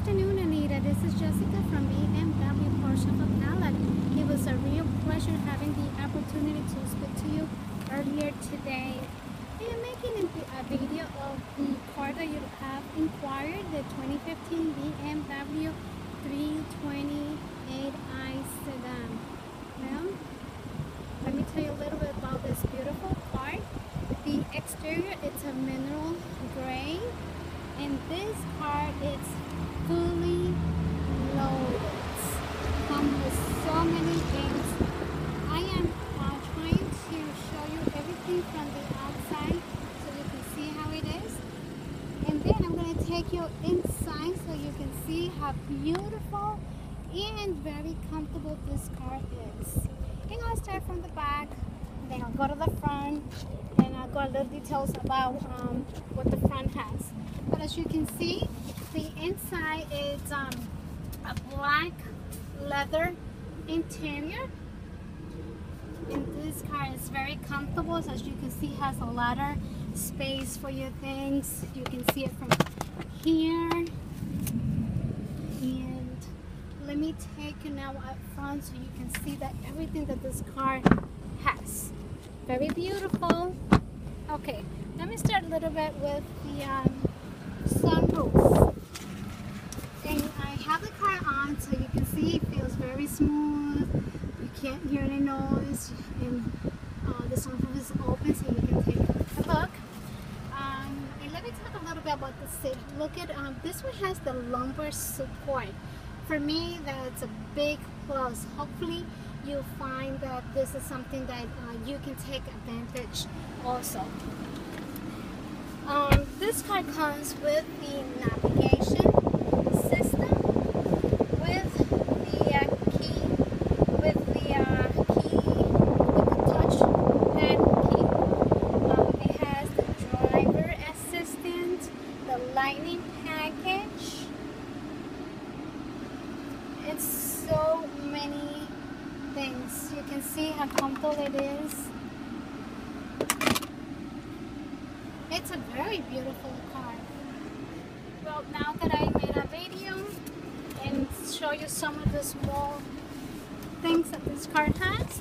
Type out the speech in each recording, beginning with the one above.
afternoon, Anita. This is Jessica from BMW Porsche of Ocala. It was a real pleasure having the opportunity to speak to you earlier today. I am making a video of the car that you have inquired, the 2015 BMW 328i sedan. Well, let me tell you a little bit about this beautiful car. The exterior, it's a mineral gray and this car is fully loaded. Comes with so many things. I am uh, trying to show you everything from the outside so you can see how it is. And then I'm going to take you inside so you can see how beautiful and very comfortable this car is. And I'll start from the back, then I'll go to the front, and I'll go a little details about um, what the front has. But as you can see, the inside is um, a black leather interior. And this car is very comfortable. So as you can see, has a lot of space for your things. You can see it from here. And let me take you now up front so you can see that everything that this car has. Very beautiful. Okay, let me start a little bit with the um, sunroof. And I have the car on so you can see it feels very smooth. You can't hear any noise. And uh, the sunroof is open so you can take a look. Um, and let me talk a little bit about the seat. Look at, um, this one has the lumbar support. For me, that's a big plus. Hopefully, you'll find that this is something that uh, you can take advantage also. Um, this car comes with the navigation system, with the uh, key, with the uh, key, with the touch pad key. Um, it has the driver assistant, the lightning package. It's so many things. You can see how comfortable it is. It's a very beautiful car. Well, now that I made a video and show you some of the small things that this car has,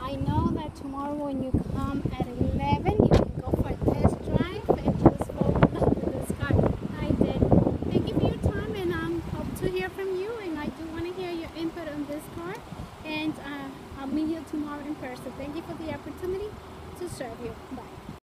I know that tomorrow when you come at 11, you can go for a test drive and just go in this car. I did. Thank you for your time and I um, hope to hear from you and I do want to hear your input on this car and uh, I'll meet you tomorrow in person. Thank you for the opportunity to serve you. Bye.